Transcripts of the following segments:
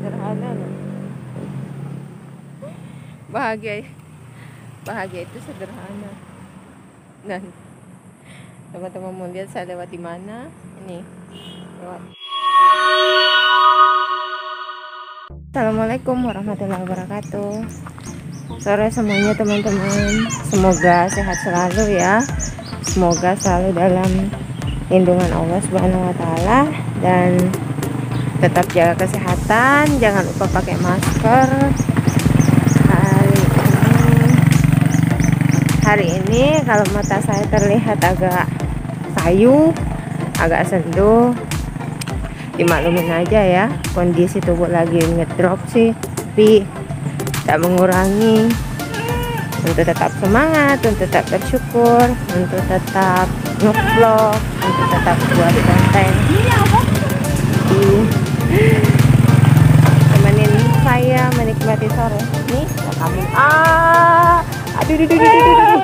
sederhana loh. Bahagia. Bahagia itu sederhana. Dan teman-teman mau lihat saya lewat di mana? Ini. Lewat. Assalamualaikum warahmatullahi wabarakatuh. Sore semuanya teman-teman. Semoga sehat selalu ya. Semoga selalu dalam lindungan Allah Subhanahu wa taala. Dan tetap jaga kesehatan jangan lupa pakai masker. Hari ini hari ini kalau mata saya terlihat agak sayu agak senduh dimaklumin aja ya kondisi tubuh lagi ngedrop sih tapi tak mengurangi. Untuk tetap semangat untuk tetap bersyukur untuk tetap ngevlog untuk tetap buat konten temenin saya menikmati sore nih kamu ah aduh aduh aduh aduh, aduh.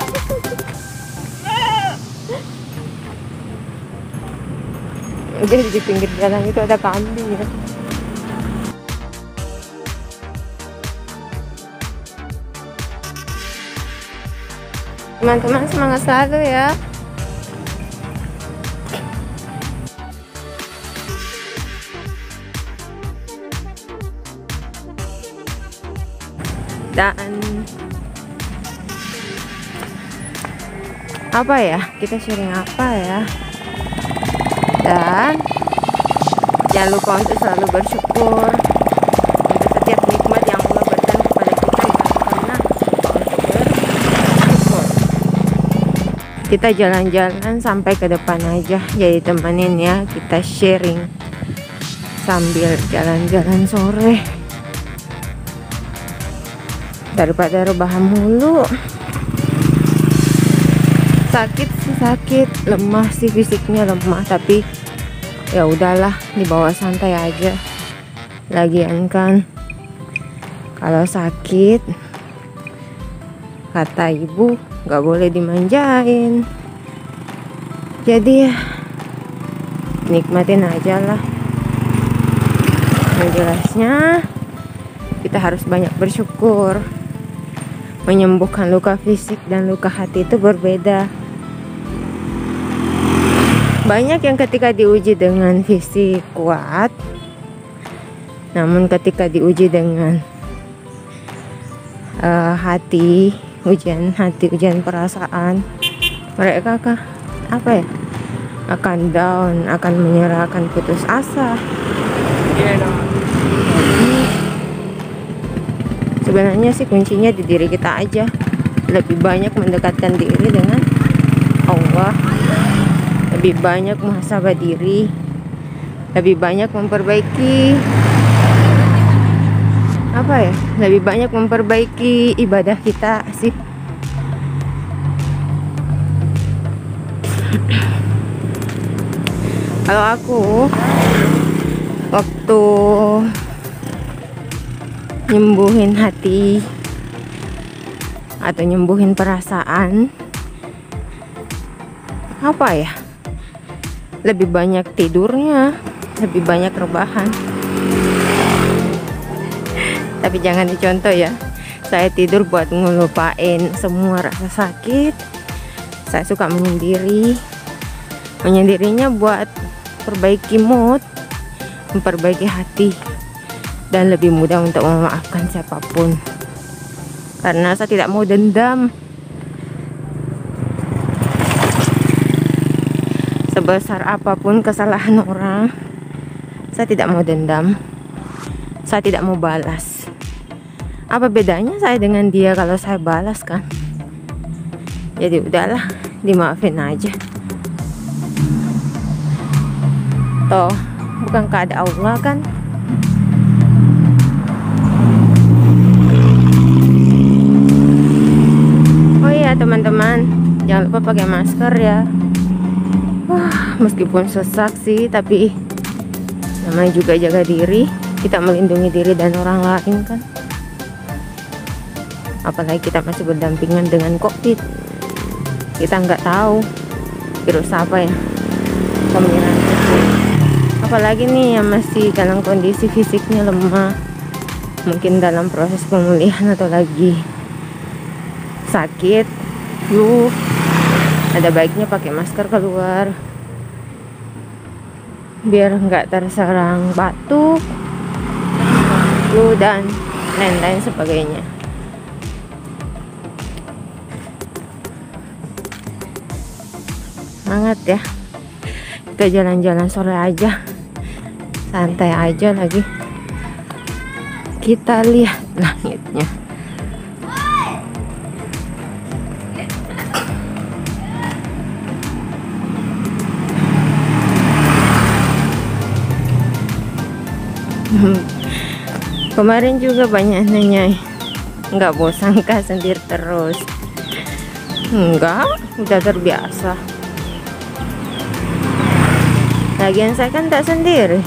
Jadi di pinggir jalan itu ada kambing ya. Teman-teman semangat selalu ya. Dan apa ya? Kita sharing apa ya? Dan jangan lupa untuk selalu bersyukur untuk setiap nikmat yang Allah berikan kepada kita untuk bersyukur. Kita jalan-jalan sampai ke depan aja jadi temenin ya kita sharing sambil jalan-jalan sore daripada rebahan mulu. Sakit sih sakit. Lemah sih fisiknya lemah tapi ya udahlah dibawa santai aja. Lagian kan kalau sakit kata ibu nggak boleh dimanjain. Jadi ya nikmatin aja lah. Yang jelasnya kita harus banyak bersyukur menyembuhkan luka fisik dan luka hati itu berbeda. Banyak yang ketika diuji dengan fisik kuat, namun ketika diuji dengan uh, hati, ujian hati, ujian perasaan, mereka kah apa ya? Akan down, akan menyerah, akan putus asa. Iya dong sebenarnya sih kuncinya di diri kita aja. Lebih banyak mendekatkan diri dengan Allah. Lebih banyak muhasabah diri. Lebih banyak memperbaiki apa ya lebih banyak memperbaiki ibadah kita sih. Kalau aku waktu nyembuhin hati atau nyembuhin perasaan apa ya? Lebih banyak tidurnya lebih banyak rebahan. Tapi jangan dicontoh ya saya tidur buat ngelupain semua rasa sakit. Saya suka menyendiri. Menyendirinya buat perbaiki mood memperbaiki hati dan lebih mudah untuk memaafkan siapa pun. Karena saya tidak mau dendam. Sebesar apa pun kesalahan orang saya tidak mau dendam. Saya tidak mau balas. Apa bedanya saya dengan dia kalau saya balas kan? Jadi udahlah dimaafin aja. Toh bukan keadaan Allah kan teman-teman. Jangan lupa pakai masker ya. Wah, meskipun sesak sih tapi namanya juga jaga diri. Kita melindungi diri dan orang lain kan. Apalagi kita masih berdampingan dengan covid. Kita nggak tahu virus apa ya. Pemirsa apalagi nih yang masih dalam kondisi fisiknya lemah. Mungkin dalam proses pemulihan atau lagi sakit flu. Ada baiknya pakai masker keluar. Biar nggak terserang batuk flu dan lain-lain sebagainya. Semangat ya. Kita jalan-jalan sore aja. Santai aja lagi. Kita lihat langitnya kemarin juga banyak nanya nggak bosan kah sendiri terus enggak udah terbiasa Lagian saya kan tak sendiri.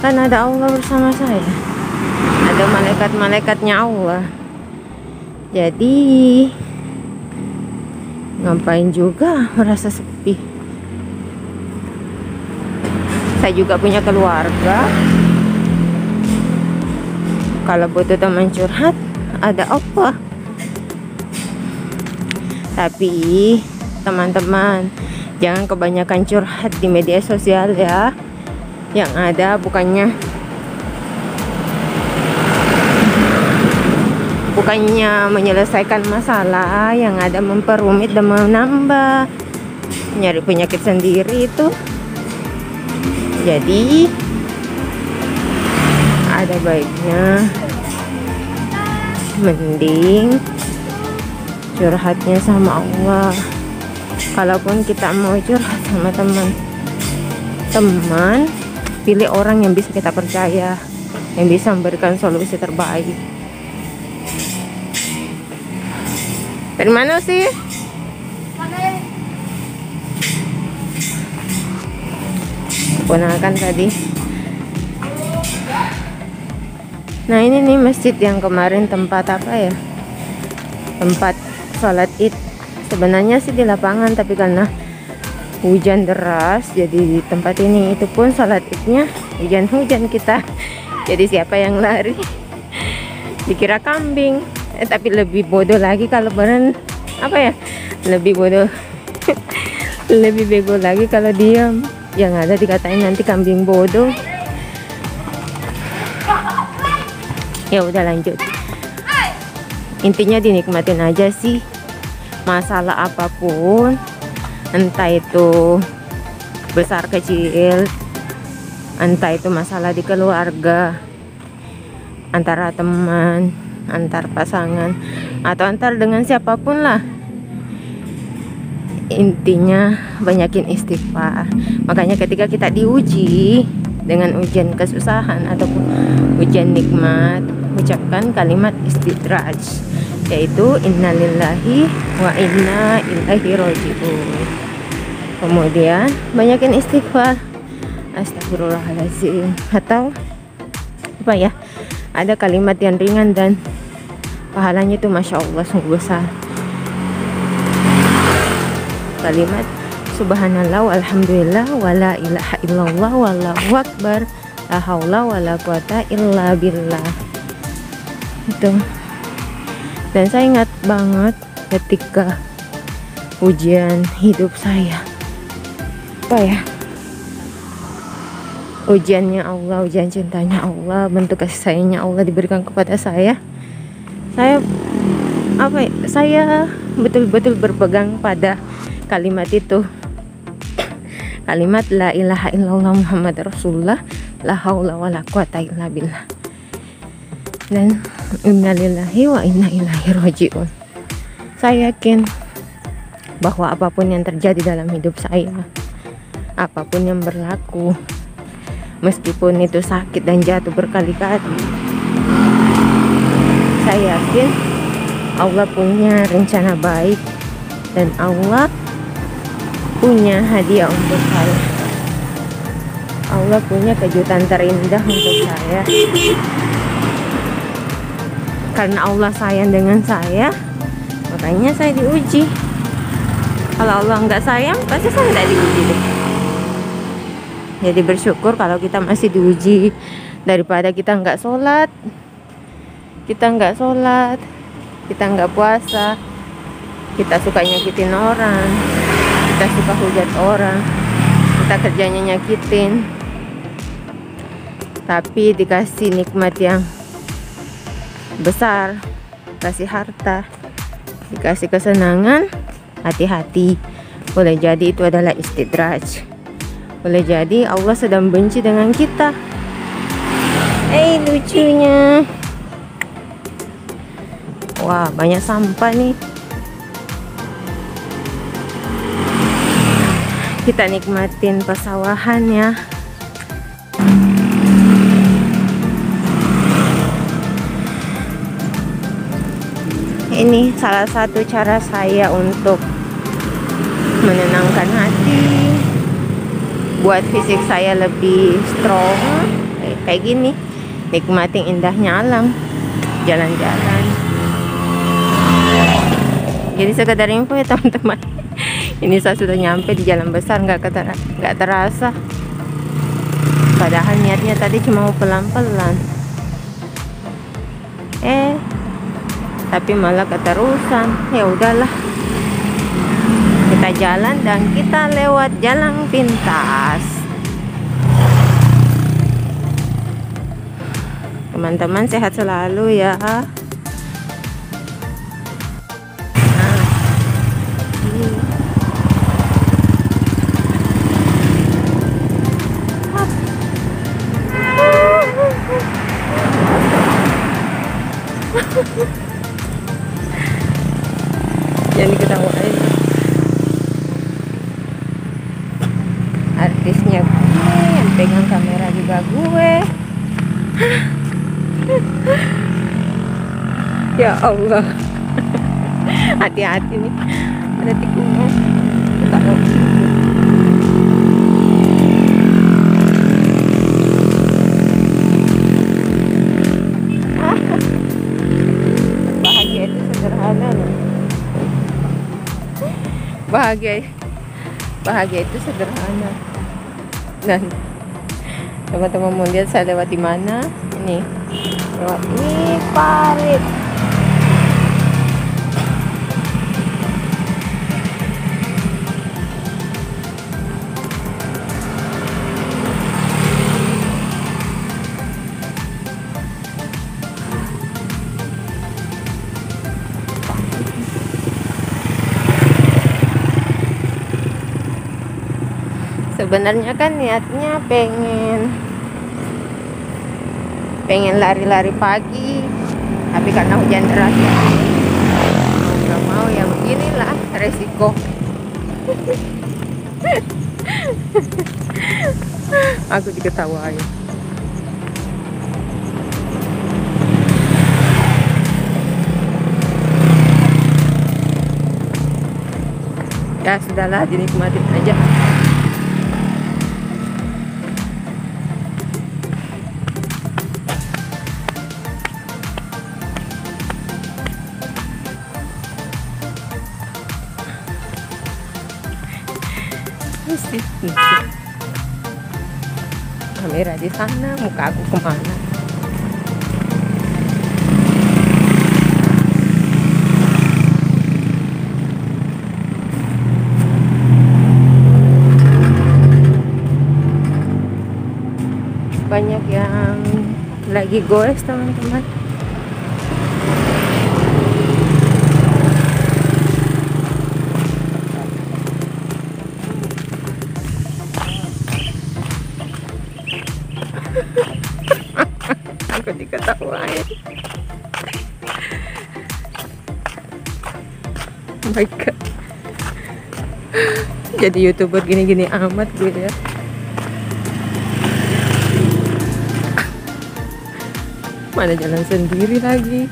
Kan ada Allah bersama saya. Ada malaikat-malaikatnya Allah. Jadi ngapain juga merasa sepi. Saya juga punya keluarga. Kalau butuh teman curhat, ada apa? Tapi teman-teman jangan kebanyakan curhat di media sosial ya. Yang ada bukannya. Bukannya menyelesaikan masalah yang ada memperumit dan menambah. Nyari penyakit sendiri itu. Jadi ada baiknya. Mending curhatnya sama Allah. Kalaupun kita mau curhat sama teman teman pilih orang yang bisa kita percaya yang bisa memberikan solusi terbaik. Dari mana sih? Keponakan tadi nah ini nih masjid yang kemarin tempat apa ya? Tempat sholat id. Sebenarnya sih di lapangan tapi karena hujan deras jadi di tempat ini itu pun sholat idnya hujan-hujan kita. Jadi siapa yang lari? Dikira kambing. Eh, tapi lebih bodoh lagi kalau beren apa ya? Lebih bodoh. Lebih bego lagi kalau diam yang ada dikatain nanti kambing bodoh ya udah lanjut. Intinya dinikmatin aja sih. Masalah apa pun entah itu besar kecil entah itu masalah di keluarga antara teman antar pasangan atau antar dengan siapa pun lah. Intinya banyakin istighfar. Makanya ketika kita diuji dengan ujian kesusahan ataupun ujian nikmat ucapkan kalimat istidraj yaitu innalillahi wa inna ilaihi rojiun kemudian banyakin istighfar. Astagfirullahaladzim atau apa ya ada kalimat yang ringan dan pahalanya itu masya Allah sungguh besar. Kalimat subhanallah walhamdulillah wala ilaha illallah wallahu akbar la haula wala quwata illa billah. Itu. Dan saya ingat banget ketika ujian hidup saya. Apa ya? Ujiannya Allah ujian cintanya Allah bentuk kasih sayangnya Allah diberikan kepada saya. Saya apa ya, saya betul-betul berpegang pada kalimat itu kalimat la ilaha illallah Muhammad Rasulullah la haula wala quwata illa billah. Dan innalillahi wa inna ilaihi rajiun. Saya yakin bahwa apa pun yang terjadi dalam hidup saya apa pun yang berlaku meskipun itu sakit dan jatuh berkali-kali saya yakin Allah punya rencana baik dan Allah punya hadiah untuk saya. Allah punya kejutan terindah untuk saya. Karena Allah sayang dengan saya makanya saya diuji. Kalau Allah nggak sayang pasti saya tidak diuji deh. Jadi bersyukur kalau kita masih diuji daripada kita nggak sholat. Kita nggak sholat kita nggak puasa kita suka nyakitin orang kita suka hujat orang. Kita kerjanya nyakitin. Tapi dikasih nikmat yang besar. Kasih harta. Dikasih kesenangan. Hati-hati. Boleh jadi itu adalah istidraj. Boleh jadi Allah sedang benci dengan kita. Eh lucunya. Wah banyak sampah nih kita nikmatin pesawahan ya ini salah satu cara saya untuk menenangkan hati. Buat fisik saya lebih strong. Kayak gini. Nikmatin indahnya alam. Jalan-jalan. Jadi sekedar info ya teman-teman ini saya sudah nyampe di jalan besar nggak nggak terasa. Padahal niatnya tadi cuma mau pelan-pelan. Eh tapi malah keterusan. Ya udahlah. Kita jalan dan kita lewat jalan pintas. Teman-teman sehat selalu ya Allah. Hati-hati nih. Ada tikungan bahagia itu sederhana loh. Bahagia. Bahagia itu sederhana. Dan teman-teman mau lihat saya lewat di mana? Ini. Lewat ini parit sebenarnya kan niatnya pengen pengen lari-lari pagi. Tapi karena hujan deras ya nggak mau ya beginilah resiko. Aku diketawain ya sudahlah dinikmatin aja kamera di sana muka aku ke mana? Banyak yang lagi goes teman-teman aku diketawain oh my god. Jadi youtuber gini-gini amat gue ya. Mana jalan sendiri lagi?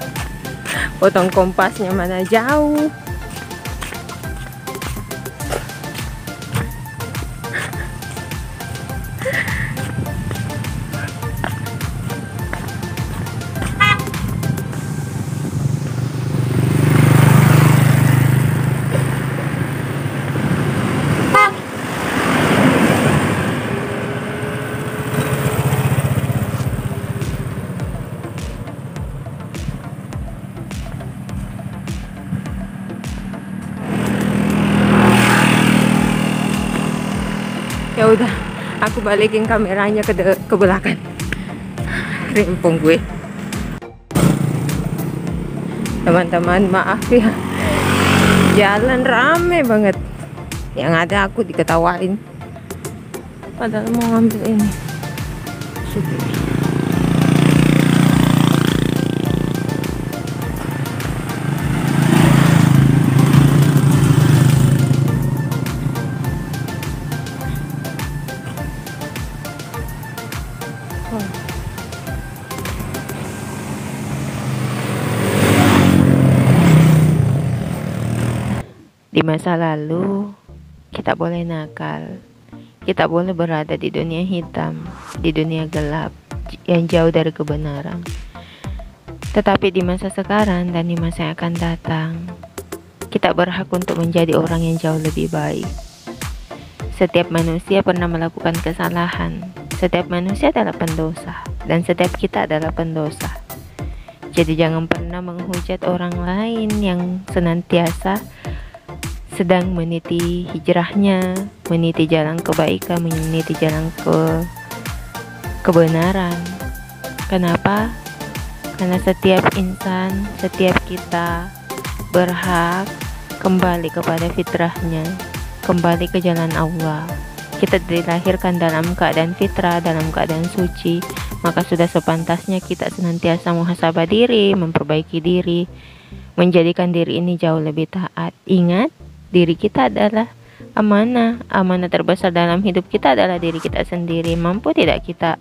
Potong kompasnya mana jauh aku balikin kameranya ke ke belakang. Rimpung gue. Teman-teman maaf ya. Jalan rame banget. Yang ada aku diketawain. Padahal mau ngambil ini. Supir masa lalu, kita boleh nakal. Kita boleh berada di dunia hitam, di dunia gelap yang jauh dari kebenaran. Tetapi di masa sekarang dan di masa yang akan datang, kita berhak untuk menjadi orang yang jauh lebih baik. Setiap manusia pernah melakukan kesalahan. Setiap manusia adalah pendosa, dan setiap kita adalah pendosa. Jadi, jangan pernah menghujat orang lain yang senantiasa sedang meniti hijrahnya, meniti jalan kebaikan, meniti jalan ke kebenaran. Kenapa? Karena setiap insan, setiap kita berhak kembali kepada fitrahnya, kembali ke jalan Allah. Kita dilahirkan dalam keadaan fitrah, dalam keadaan suci, maka sudah sepantasnya kita senantiasa muhasabah diri, memperbaiki diri, menjadikan diri ini jauh lebih taat. Ingat, diri kita adalah amanah. Amanah terbesar dalam hidup kita adalah diri kita sendiri. Mampu tidak kita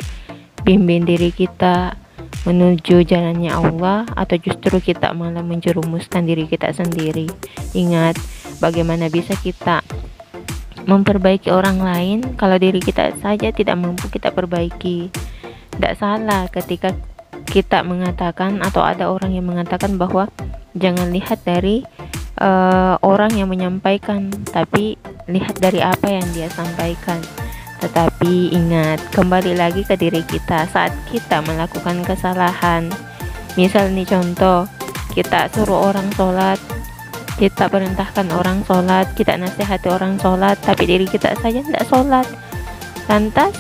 bimbing diri kita menuju jalannya Allah atau justru kita malah menjerumuskan diri kita sendiri. Ingat, bagaimana bisa kita memperbaiki orang lain kalau diri kita saja tidak mampu kita perbaiki. Tidak salah ketika kita mengatakan atau ada orang yang mengatakan bahwa jangan lihat dari uh, orang yang menyampaikan, tapi lihat dari apa yang dia sampaikan. Tetapi ingat, kembali lagi ke diri kita saat kita melakukan kesalahan. Misal nih contoh, kita suruh orang sholat, kita perintahkan orang sholat, kita nasihati orang sholat, tapi diri kita saja tidak sholat. Lantas,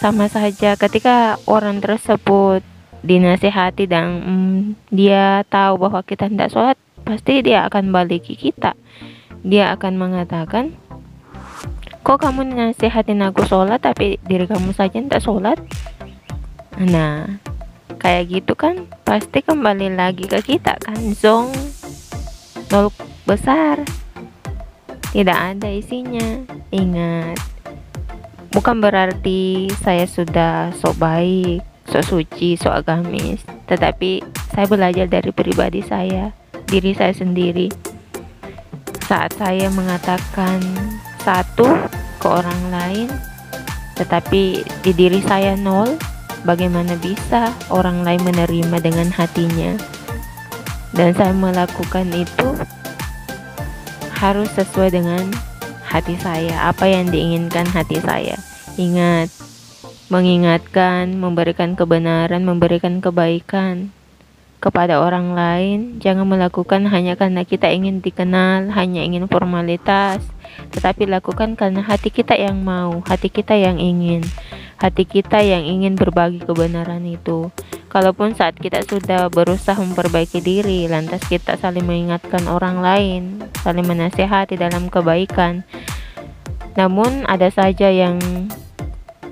sama saja ketika orang tersebut dinasihati dan mm, dia tahu bahwa kita tidak sholat, pasti dia akan balik kita. Dia akan mengatakan kok kamu nasihatin aku sholat tapi diri kamu saja tidak sholat? Nah kayak gitu kan pasti kembali lagi ke kita kan zong. Nol besar. Tidak ada isinya. Ingat bukan berarti saya sudah sok baik sok suci sok agamis. Tetapi saya belajar dari pribadi saya diri saya sendiri. Saat saya mengatakan satu ke orang lain tetapi di diri saya nol bagaimana bisa orang lain menerima dengan hatinya? Dan saya melakukan itu harus sesuai dengan hati saya apa yang diinginkan hati saya. Ingat mengingatkan memberikan kebenaran memberikan kebaikan kepada orang lain, jangan melakukan hanya karena kita ingin dikenal, hanya ingin formalitas, tetapi lakukan karena hati kita yang mau, hati kita yang ingin, hati kita yang ingin berbagi kebenaran itu. Kalaupun saat kita sudah berusaha memperbaiki diri, lantas kita saling mengingatkan orang lain, saling menasehati dalam kebaikan. Namun ada saja yang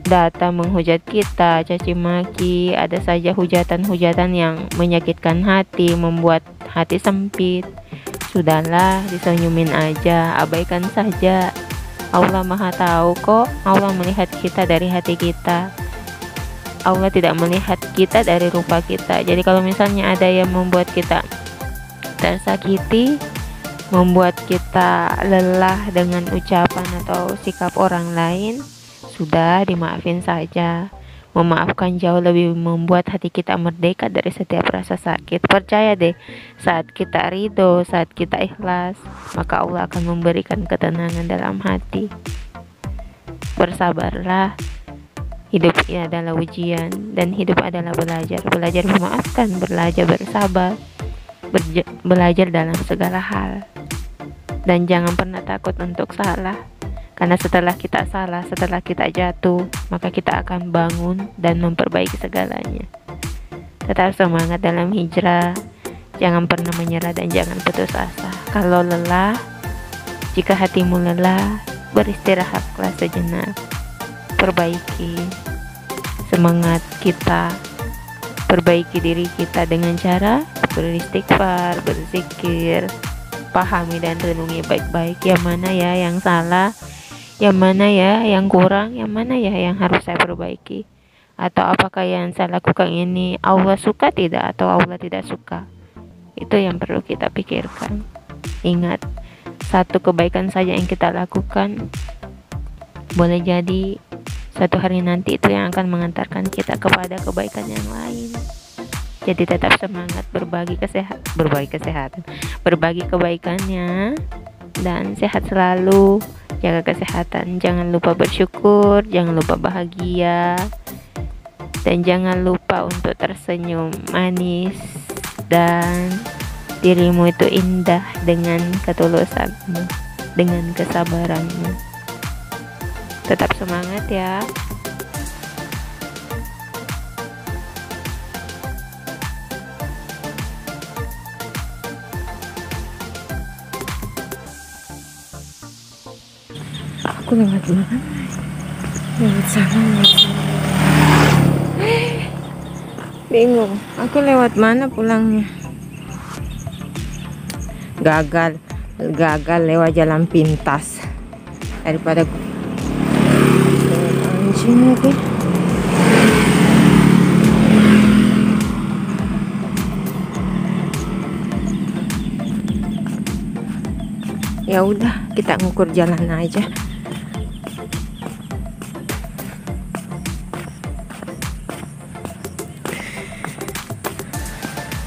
datang menghujat kita, caci maki, ada saja hujatan-hujatan yang menyakitkan hati, membuat hati sempit. Sudahlah, disenyumin aja, abaikan saja. Allah Maha Tahu kok, Allah melihat kita dari hati kita. Allah tidak melihat kita dari rupa kita. Jadi kalau misalnya ada yang membuat kita tersakiti, membuat kita lelah dengan ucapan atau sikap orang lain, sudah dimaafin saja. Memaafkan jauh lebih membuat hati kita merdeka dari setiap rasa sakit. Percaya deh, saat kita ridho, saat kita ikhlas, maka Allah akan memberikan ketenangan dalam hati. Bersabarlah, hidup ini adalah ujian dan hidup adalah belajar. Belajar memaafkan, belajar bersabar, belajar dalam segala hal. Dan jangan pernah takut untuk salah karena setelah kita salah setelah kita jatuh maka kita akan bangun dan memperbaiki segalanya. Tetap semangat dalam hijrah. Jangan pernah menyerah dan jangan putus asa. Kalau lelah jika hatimu lelah beristirahatlah sejenak. Perbaiki semangat kita. Perbaiki diri kita dengan cara beristighfar berzikir pahami dan renungi baik-baik. Yang mana ya yang salah yang mana ya? Yang kurang yang mana ya yang harus saya perbaiki? Atau apakah yang saya lakukan ini Allah suka tidak atau Allah tidak suka? Itu yang perlu kita pikirkan. Ingat satu kebaikan saja yang kita lakukan boleh jadi suatu hari nanti itu yang akan mengantarkan kita kepada kebaikan yang lain. Jadi tetap semangat berbagi kesehat berbagi kesehatan berbagi kebaikannya dan sehat selalu jaga kesehatan. Jangan lupa bersyukur jangan lupa bahagia dan jangan lupa untuk tersenyum manis dan dirimu itu indah dengan ketulusanmu dengan kesabaranmu. Tetap semangat ya aku lewat mana lewat sana lewat sana. Bingung. Aku lewat mana pulangnya? Gagal. Gagal lewat jalan pintas. Daripada anjing lagi ya udah kita ngukur jalan aja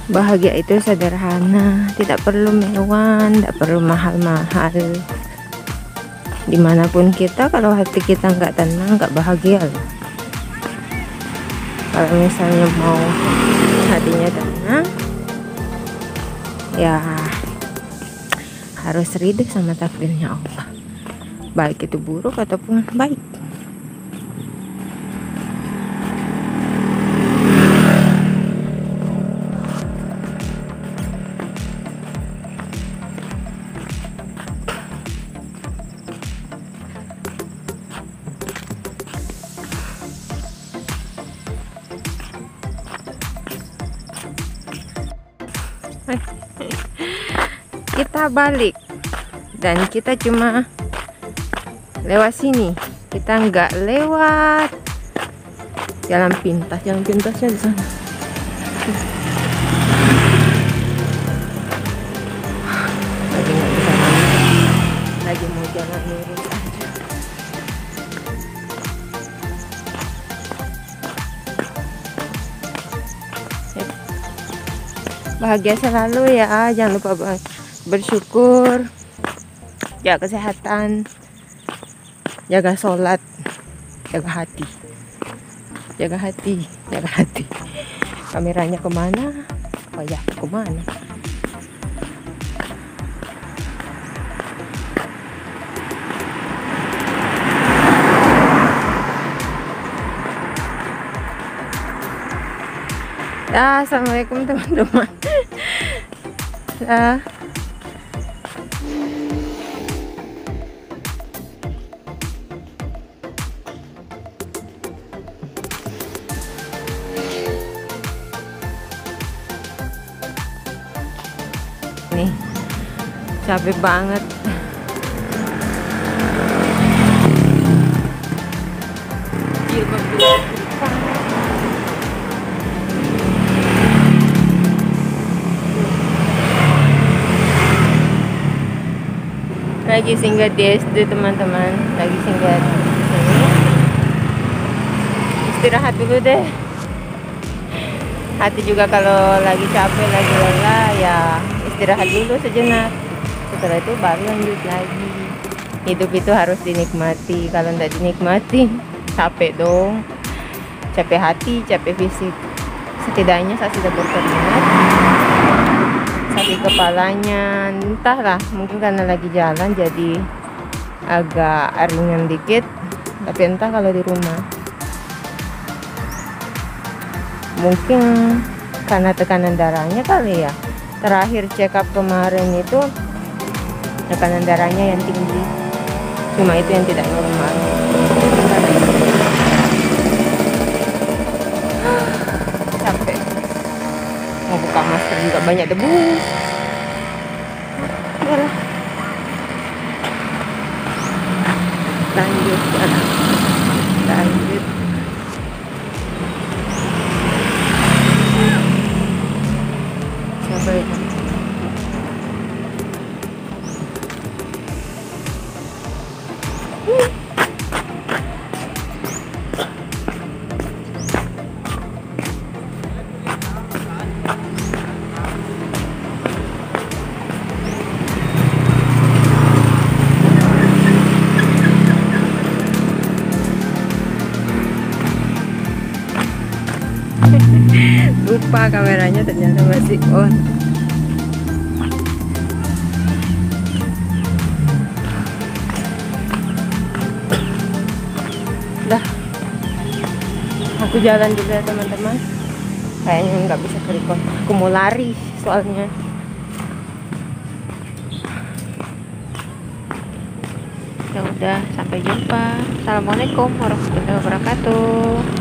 bahagia itu sederhana tidak perlu mewah tidak perlu mahal-mahal. Di mana pun kita kalau hati kita nggak tenang nggak bahagia. Loh kalau misalnya mau hatinya tenang ya harus ridho sama takdirnya Allah. Baik itu buruk ataupun baik balik dan kita cuma lewat sini. Kita nggak lewat jalan pintas. Jalan pintasnya di sana. Lagi nggak bisa lagi mau jalan lurus. Aja bahagia selalu ya. Jangan lupa bersyukur jaga kesehatan jaga sholat jaga hati jaga hati jaga hati kameranya ke mana oh ya ke mana Ya, assalamualaikum teman-teman. ya. Nih, capek banget. Lagi singgah di SD teman-teman. Lagi singgah istirahat dulu deh. Hati juga kalau lagi capek lagi lelah ya istirahat dulu sejenak. Setelah itu baru lanjut lagi. Hidup itu harus dinikmati. Kalau tidak dinikmati capek dong. Capek hati capek fisik. Setidaknya saya sudah berkeringat. Sakit kepalanya entahlah mungkin karena lagi jalan jadi agak ringan dikit. Tapi entah kalau di rumah. Mungkin karena tekanan darahnya kali ya terakhir check up kemarin itu tekanan darahnya yang tinggi. Cuma itu yang tidak normal. Capek mau buka masker juga banyak debu kameranya ternyata masih on. Dah. Aku jalan ya teman-teman. Kayaknya nggak bisa record. Aku mau lari soalnya. Ya udah sampai jumpa. Assalamualaikum warahmatullahi wabarakatuh